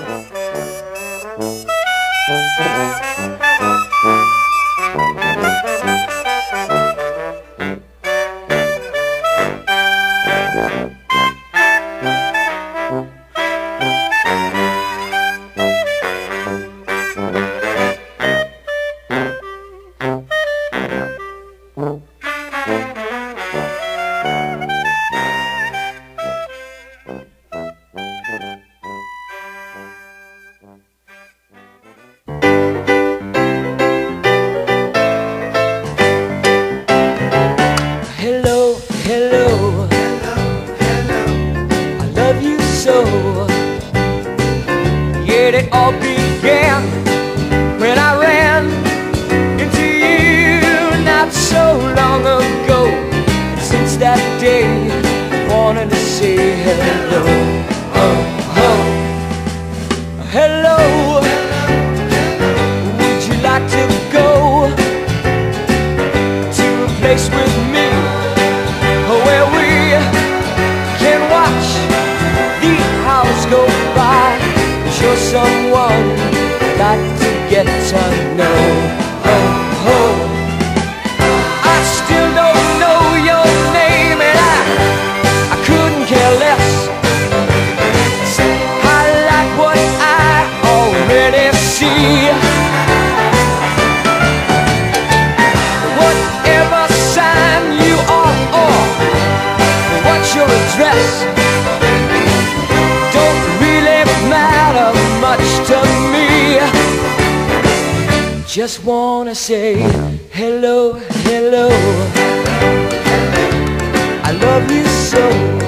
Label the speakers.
Speaker 1: Thank you. all began when I ran into you not so long ago. Since that day, I wanted to say hello. Oh, oh. Hello. Would you like to go to a place with me? get to know. Just wanna say hello, hello. I love you so.